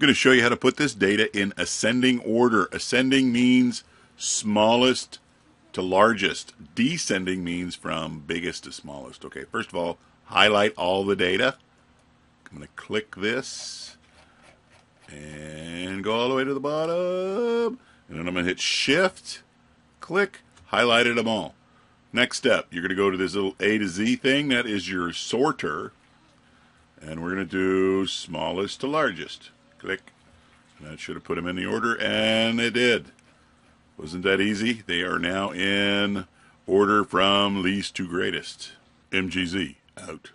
I'm going to show you how to put this data in ascending order. Ascending means smallest to largest. Descending means from biggest to smallest. Okay, first of all, highlight all the data. I'm going to click this and go all the way to the bottom. And then I'm going to hit Shift, click, highlighted them all. Next step, you're going to go to this little A to Z thing. That is your sorter. And we're going to do smallest to largest. Click. And that should have put them in the order, and it did. Wasn't that easy? They are now in order from least to greatest. MGZ out.